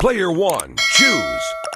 Player 1, choose.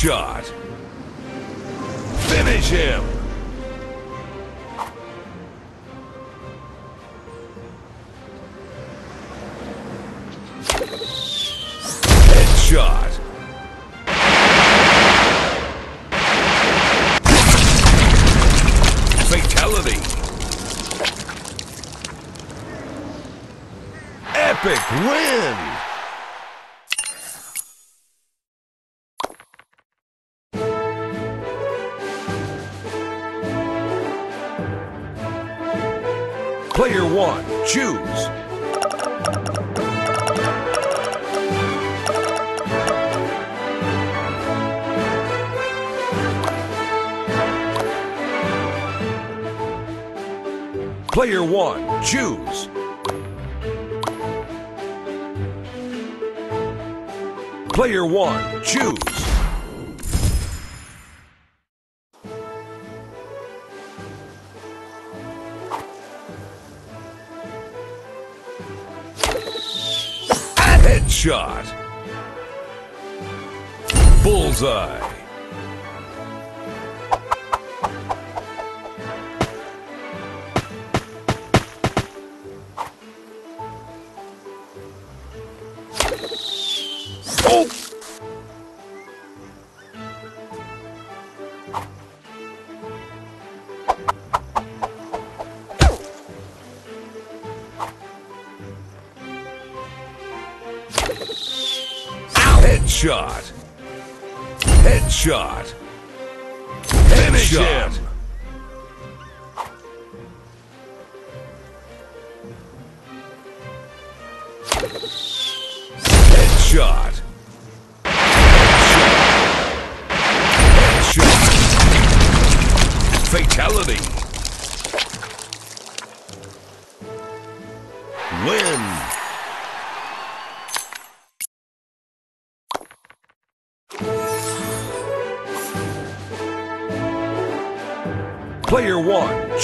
Headshot. Finish him. Headshot. Fatality. Epic win. Choose. Player one, choose. Player one, choose. Headshot. Bullseye. Oh! Headshot. Headshot. Finish him. Headshot. Headshot. Fatality. Win.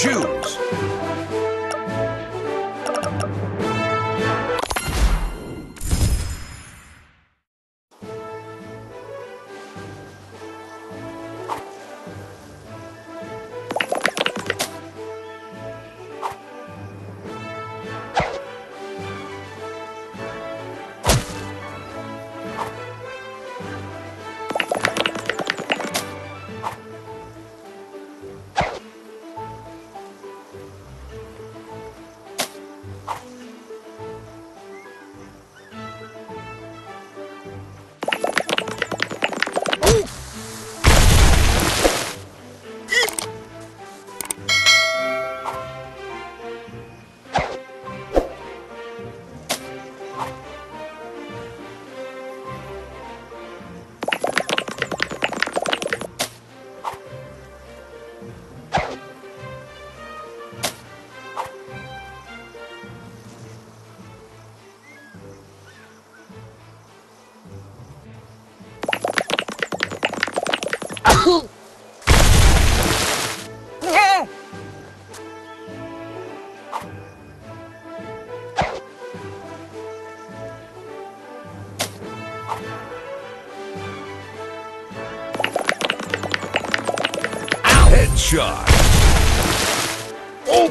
One, cool. Oh!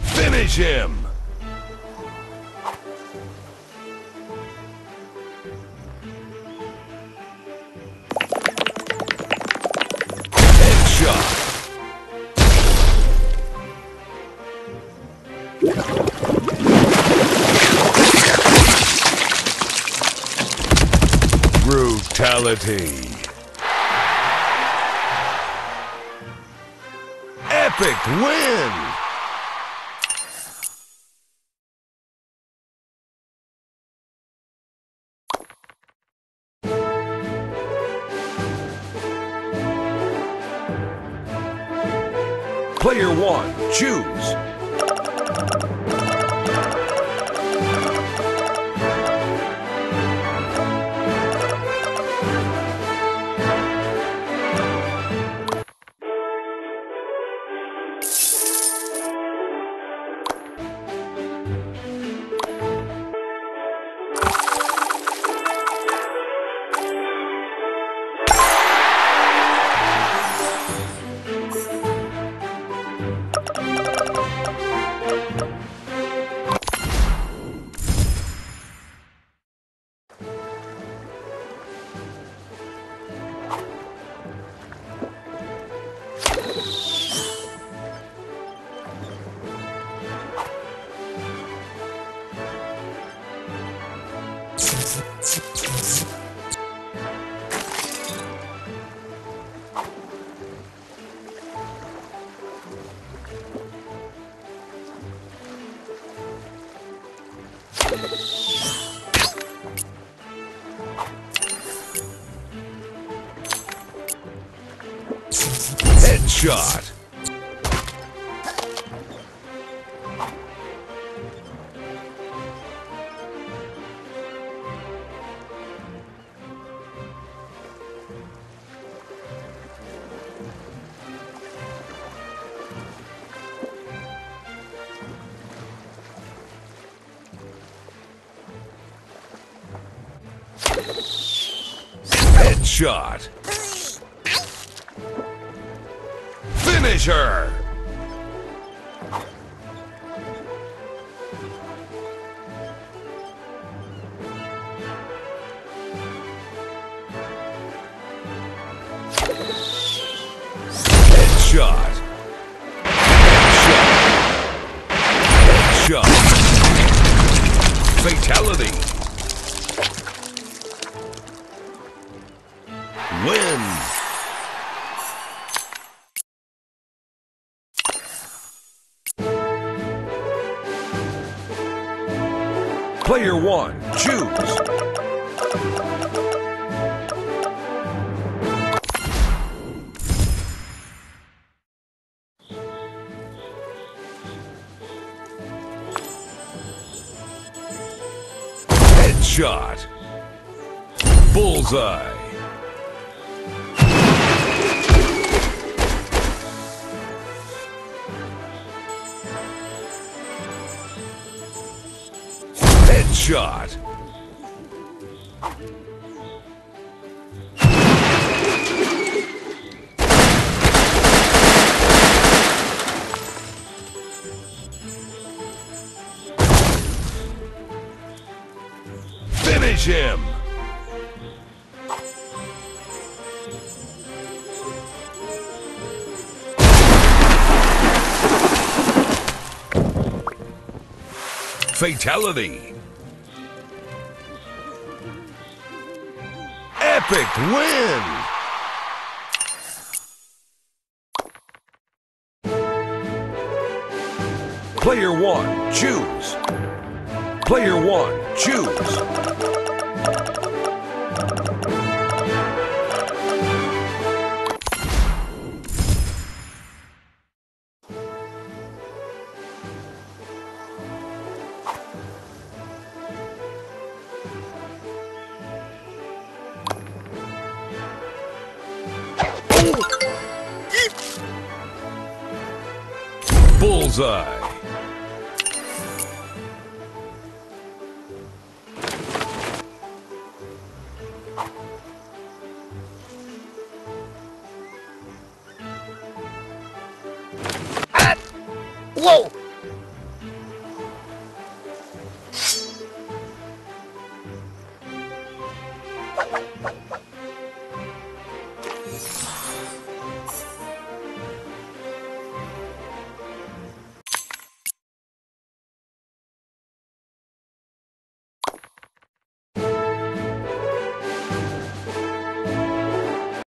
Finish him! Brutality. Epic win! Player one, choose. Headshot. Headshot. Finish her! Headshot. Headshot. Headshot. Fatality. Player one, choose. Headshot. Bullseye. Headshot. Finish him! Fatality! Epic win! Player one, choose. Player one, choose. Bullseye.